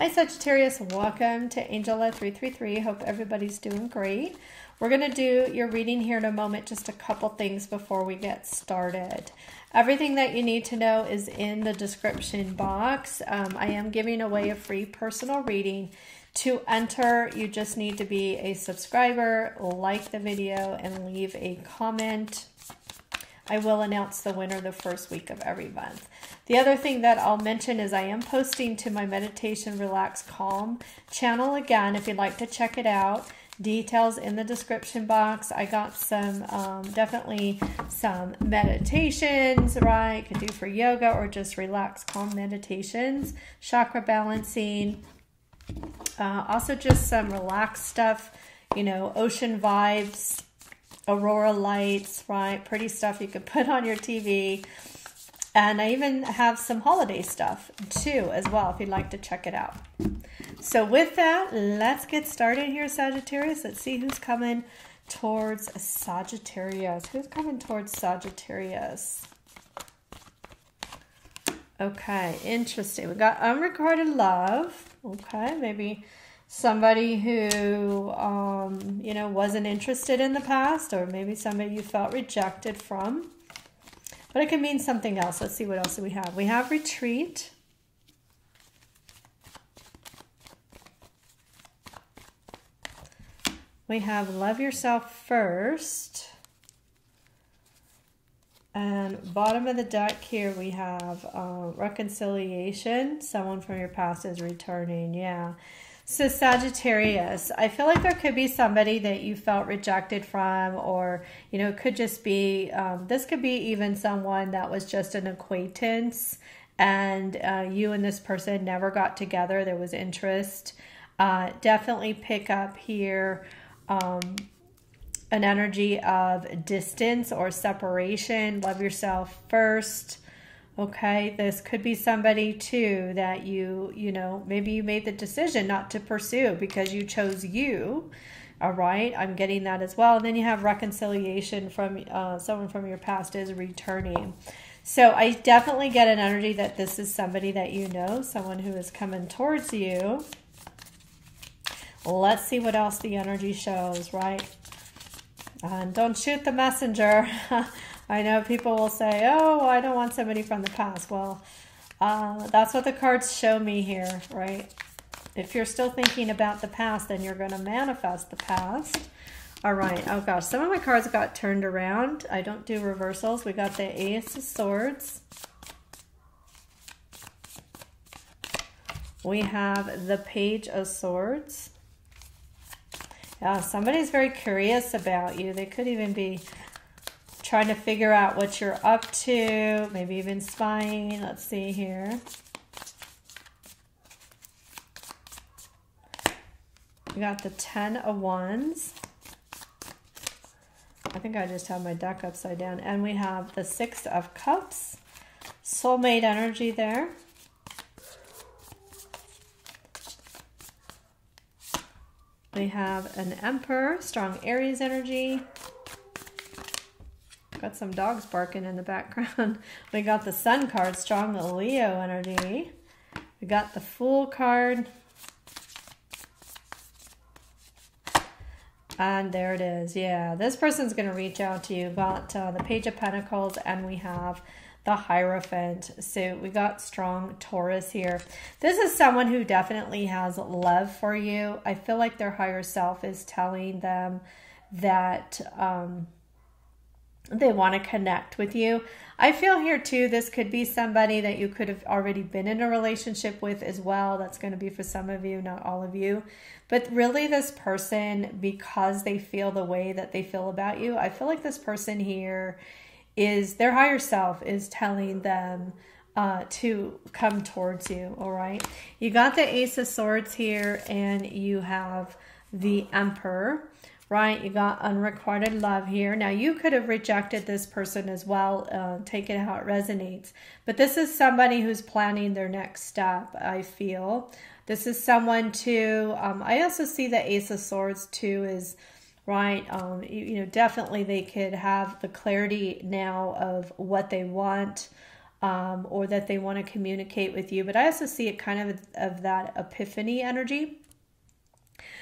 Hi Sagittarius, welcome to Angel Love 333. Hope everybody's doing great. We're going to do your reading here in a moment, just a couple things before we get started. Everything that you need to know is in the description box. Um, I am giving away a free personal reading. To enter, you just need to be a subscriber, like the video, and leave a comment. I will announce the winner the first week of every month. The other thing that I'll mention is I am posting to my Meditation Relax Calm channel again if you'd like to check it out. Details in the description box. I got some, um, definitely some meditations, right? Could do for yoga or just relax, calm meditations, chakra balancing. Uh, also, just some relaxed stuff, you know, ocean vibes, aurora lights, right? Pretty stuff you could put on your TV. And I even have some holiday stuff too, as well, if you'd like to check it out. So, with that, let's get started here, Sagittarius. Let's see who's coming towards Sagittarius. Who's coming towards Sagittarius? Okay, interesting. We got unrequited love. Okay, maybe somebody who um, you know wasn't interested in the past or maybe somebody you felt rejected from. But it could mean something else. Let's see what else do we have. We have retreat. We have love yourself first. And bottom of the deck here we have uh, reconciliation. Someone from your past is returning. Yeah so, Sagittarius, I feel like there could be somebody that you felt rejected from, or, you know, it could just be, um, this could be even someone that was just an acquaintance and uh, you and this person never got together. There was interest. Uh, definitely pick up here um, an energy of distance or separation. Love yourself first. Okay, this could be somebody too that you, you know, maybe you made the decision not to pursue because you chose you. All right, I'm getting that as well. And then you have reconciliation from uh, someone from your past is returning. So I definitely get an energy that this is somebody that you know, someone who is coming towards you. Let's see what else the energy shows, right? And don't shoot the messenger. I know people will say, oh, I don't want somebody from the past. Well, uh, that's what the cards show me here, right? If you're still thinking about the past, then you're going to manifest the past. All right. Oh, gosh. Some of my cards got turned around. I don't do reversals. We got the Ace of Swords. We have the Page of Swords. Yeah, somebody's very curious about you. They could even be trying to figure out what you're up to, maybe even spying. Let's see here. We got the Ten of Wands. I think I just have my deck upside down. And we have the Six of Cups. Soulmate energy there. We have an Emperor, strong Aries energy. Got some dogs barking in the background. we got the Sun card, strong Leo energy. We got the Fool card. And there it is. Yeah, this person's going to reach out to you. Got uh, the Page of Pentacles and we have the Hierophant. So we got strong Taurus here. This is someone who definitely has love for you. I feel like their higher self is telling them that... Um, they want to connect with you. I feel here too, this could be somebody that you could have already been in a relationship with as well. That's going to be for some of you, not all of you. But really, this person, because they feel the way that they feel about you, I feel like this person here is their higher self is telling them uh, to come towards you. All right. You got the Ace of Swords here, and you have the Emperor right? You got unrequited love here. Now, you could have rejected this person as well, uh, take it how it resonates. But this is somebody who's planning their next step, I feel. This is someone too. Um, I also see the Ace of Swords too is right. Um, you, you know, definitely they could have the clarity now of what they want. um, or that they want to communicate with you. But I also see it kind of of that epiphany energy.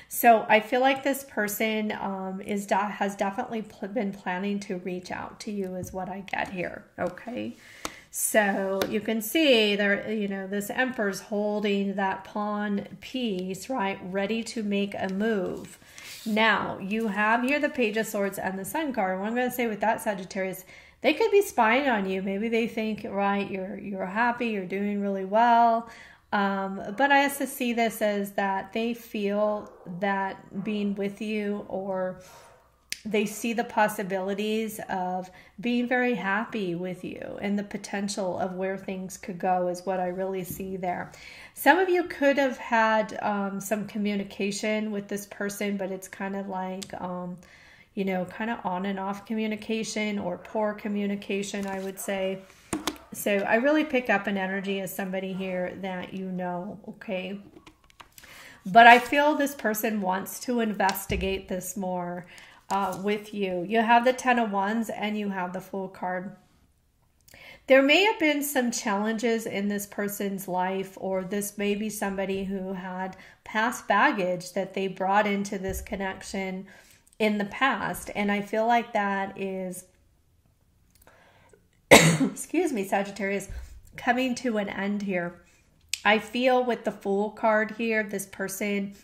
So I feel like this person um, is has definitely been planning to reach out to you, is what I get here. Okay. So you can see there, you know, this emperor's holding that pawn piece, right, ready to make a move. Now, you have here the Page of Swords and the Sun card. What I'm going to say with that, Sagittarius, they could be spying on you. Maybe they think, right, you're you're happy, you're doing really well. Um, but I also see this as that they feel that being with you or they see the possibilities of being very happy with you and the potential of where things could go is what I really see there. Some of you could have had um, some communication with this person, but it's kind of like, um, you know, kind of on and off communication or poor communication, I would say. So I really pick up an energy as somebody here that you know, okay? But I feel this person wants to investigate this more uh, with you. You have the Ten of Wands and you have the Fool card. There may have been some challenges in this person's life, or this may be somebody who had past baggage that they brought into this connection in the past. And I feel like that is, excuse me, Sagittarius, coming to an end here. I feel with the Fool card here, this person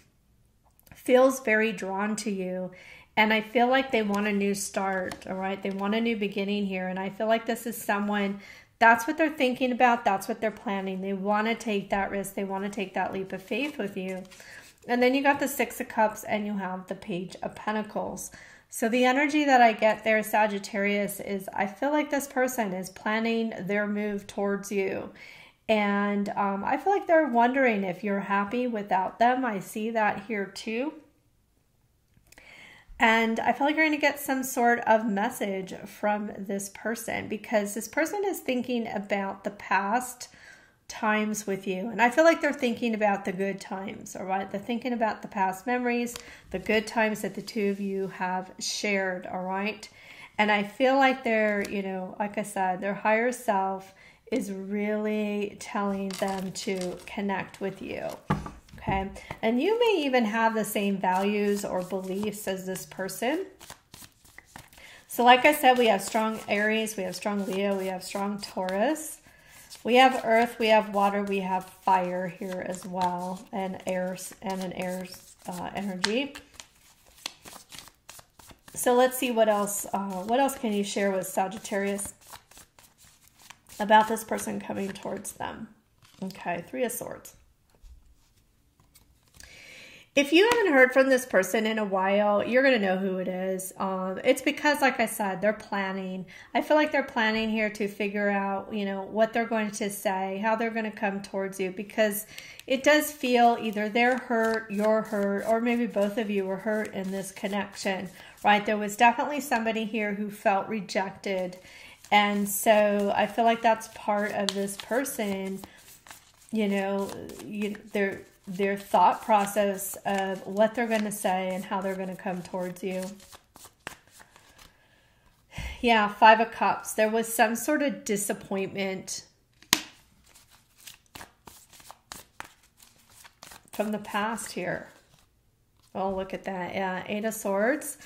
feels very drawn to you and I feel like they want a new start, all right? They want a new beginning here. And I feel like this is someone that's what they're thinking about, that's what they're planning. They want to take that risk, they want to take that leap of faith with you. And then you got the Six of Cups and you have the Page of Pentacles. So the energy that I get there, Sagittarius, is I feel like this person is planning their move towards you. And um, I feel like they're wondering if you're happy without them. I see that here too. And I feel like you're going to get some sort of message from this person because this person is thinking about the past times with you. And I feel like they're thinking about the good times, all right? They're thinking about the past memories, the good times that the two of you have shared, all right? And I feel like they're, you know, like I said, their higher self is really telling them to connect with you. Okay. And you may even have the same values or beliefs as this person. So, like I said, we have strong Aries, we have strong Leo, we have strong Taurus. We have earth, we have water, we have fire here as well, and air and an air uh, energy. So let's see what else. Uh, what else can you share with Sagittarius about this person coming towards them? Okay, Three of Swords. If you haven't heard from this person in a while, you're going to know who it is. Um, it's because, like I said, they're planning. I feel like they're planning here to figure out, you know, what they're going to say, how they're going to come towards you, because it does feel either they're hurt, you're hurt, or maybe both of you were hurt in this connection, right? There was definitely somebody here who felt rejected. And so I feel like that's part of this person, you know, you, they're their thought process of what they're going to say and how they're going to come towards you. Yeah, Five of Cups. There was some sort of disappointment from the past here. Oh, look at that. Yeah, Eight of Swords.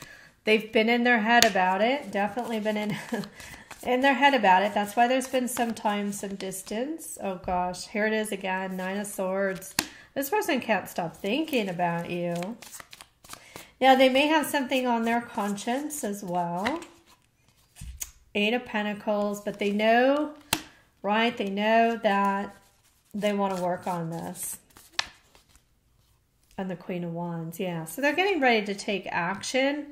They've been in their head about it. Definitely been in in their head about it. That's why there's been some time, some distance. Oh gosh, here it is again. Nine of Swords. This person can't stop thinking about you. Now, they may have something on their conscience as well. Eight of Pentacles, but they know, right? They know that they want to work on this. And the Queen of Wands, yeah. So they're getting ready to take action.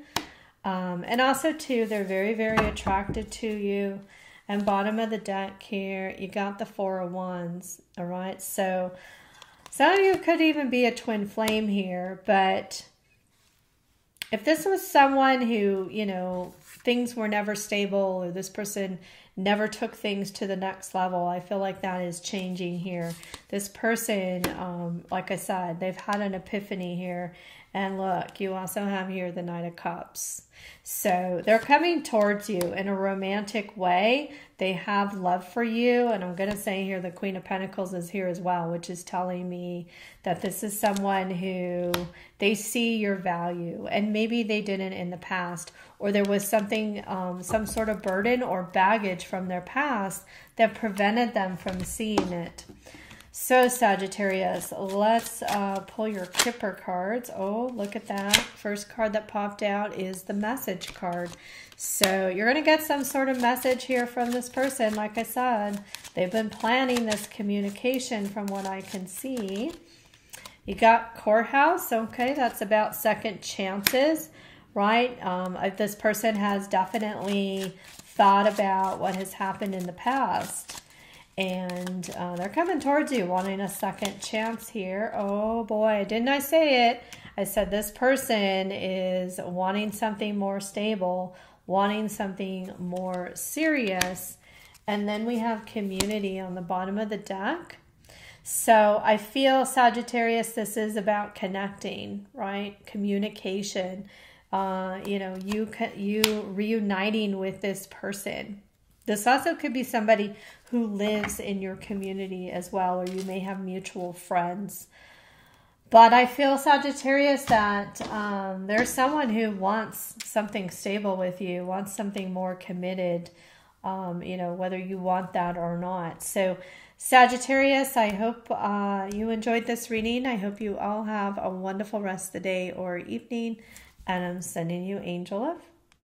Um, and also, too, they're very, very attracted to you. And bottom of the deck here, you got the Four of Wands, all right? So some of you could even be a twin flame here, but if this was someone who, you know, things were never stable or this person never took things to the next level, I feel like that is changing here. This person, um, like I said, they've had an epiphany here And look, you also have here the Knight of Cups. So they're coming towards you in a romantic way. They have love for you. And I'm going to say here the Queen of Pentacles is here as well, which is telling me that this is someone who they see your value. And maybe they didn't in the past, or there was something, um, some sort of burden or baggage from their past that prevented them from seeing it. So Sagittarius, let's uh, pull your Kipper cards. Oh, look at that. First card that popped out is the message card. So you're going to get some sort of message here from this person. Like I said, they've been planning this communication from what I can see. You got courthouse. Okay, that's about second chances, right? Um, this person has definitely thought about what has happened in the past and uh, they're coming towards you wanting a second chance here. Oh boy, didn't I say it? I said this person is wanting something more stable, wanting something more serious. And then we have community on the bottom of the deck. So I feel Sagittarius, this is about connecting, right? Communication. Uh, you know, you you reuniting with this person this also could be somebody who lives in your community as well, or you may have mutual friends. But I feel, Sagittarius, that um, there's someone who wants something stable with you, wants something more committed, um, you know, whether you want that or not. So, Sagittarius, I hope uh, you enjoyed this reading. I hope you all have a wonderful rest of the day or evening. And I'm sending you angel love.